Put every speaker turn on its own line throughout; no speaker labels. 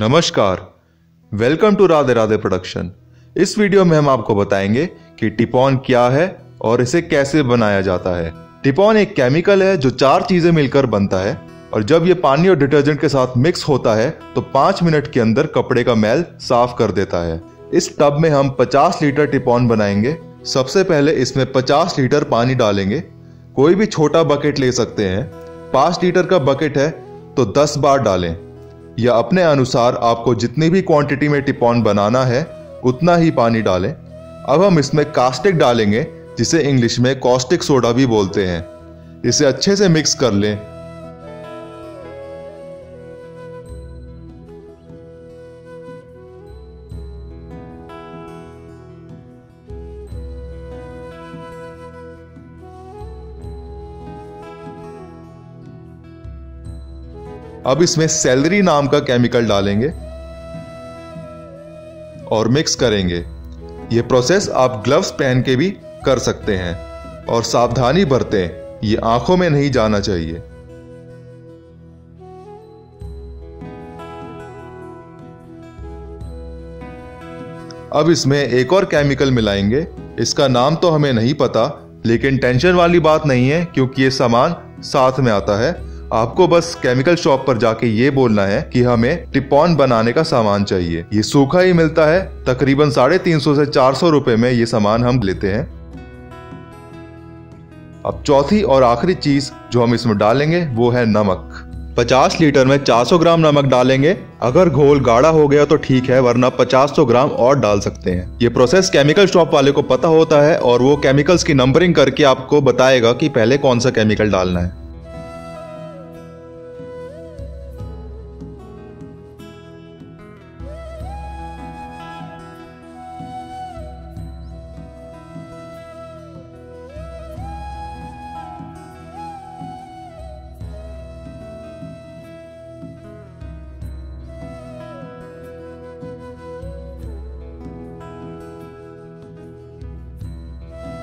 नमस्कार। Welcome to Radhe Radhe production इस video में हम आपको बताएँगे कि टिपॉन क्या है और इसे कैसे बनाया जाता है। टिपॉन एक केमिकल है जो चार चीज़ें मिलकर बनता है और जब ये पानी और डिटर्जेंट के साथ मिक्स होता है तो पाँच मिनट के अंदर कपड़े का मैल साफ़ कर देता है। इस टब में हम 50 लीटर टिपॉन बनाएँगे। सबसे पहले इसमें 50 लीटर पानी डालेंगे। कोई भी छोटा बकेट ले सकते हैं। पाँच लीटर का बकेट है तो दस बार डालें। या अपने अनुसार आपको जितनी भी क्वांटिटी में टिपॉन बनाना है, उतना ही पानी डालें। अब हम इसमें कास्टिक डालेंगे, जिसे इंग्लिश में कॉस्टिक सोडा भी बोलते हैं। इसे अच्छे से मिक्स कर लें। अब इसमें सेलरी नाम का केमिकल डालेंगे और मिक्स करेंगे। ये प्रोसेस आप ग्लव्स पहन के भी कर सकते हैं और सावधानी बरतें, ये आँखों में नहीं जाना चाहिए। अब इसमें एक और केमिकल मिलाएँगे। इसका नाम तो हमें नहीं पता, लेकिन टेंशन वाली बात नहीं है, क्योंकि ये सामान साथ में आता है। आपको बस केमिकल शॉप पर जाके ये बोलना है कि हमें टिपॉन बनाने का सामान चाहिए। ये सूखा ही मिलता है। तकरीबन साढ़े तीन सौ से चार सौ रुपए में ये सामान हम लेते हैं। अब चौथी और आखिरी चीज़ जो हम इसमें डालेंगे, वो है नमक। 50 लीटर में 400 ग्राम नमक डालेंगे। अगर घोल गाढ़ा हो गया तो ठीक है, वरना 50 ग्राम और डाल सकते हैं। ये प्रोसेस केमिकल शॉप वाले को पता होता है और वो केमिकल्स की नंबरिंग करके आपको बताएगा कि पहले कौन सा केमिकल डालना है।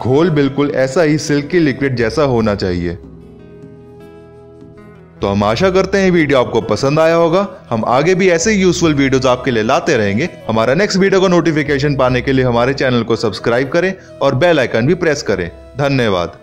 घोल बिल्कुल ऐसा ही सिल्की लिक्विड जैसा होना चाहिए। तो हम आशा करते हैं वीडियो आपको पसंद आया होगा। हम आगे भी ऐसे ही यूजफुल वीडियोस आपके लिए लाते रहेंगे। हमारा नेक्स्ट वीडियो का नोटिफिकेशन पाने के लिए हमारे चैनल को सब्सक्राइब करें और बेल आइकन भी प्रेस करें। धन्यवाद।